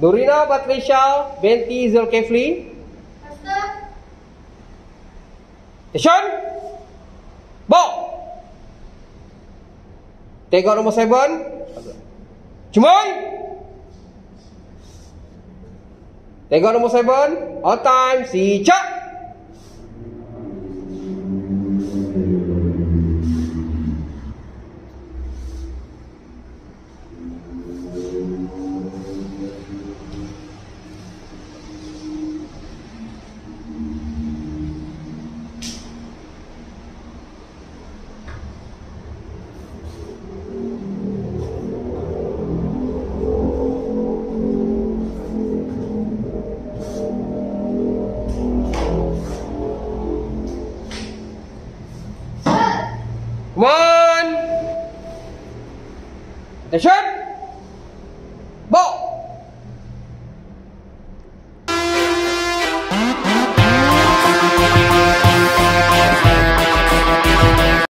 Dorina Patricia binti Zulkifli. Attention. Bo. Tengok nombor 7. Cumoi. Tengok nombor 7. On time. Si Cak. One. The shot.